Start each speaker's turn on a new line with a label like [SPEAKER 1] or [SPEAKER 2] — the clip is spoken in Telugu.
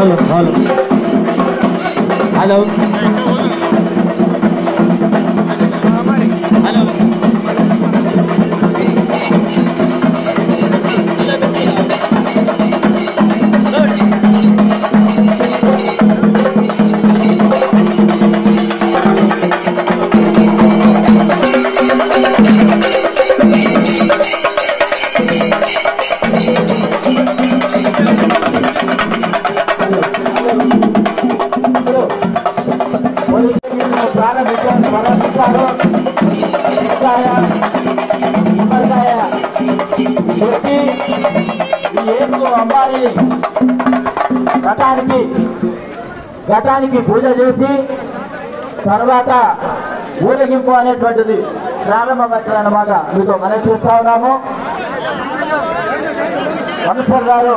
[SPEAKER 1] alô, alô. Alô. పెట్టి ఈ అమ్మాయి ఘటానికి ఘటానికి పూజ చేసి తర్వాత ఊరేగింపు అనేటువంటిది ప్రారంభమవుతుందన్నమాట మీతో మనం చేస్తా ఉన్నాము కమిషనర్ గారు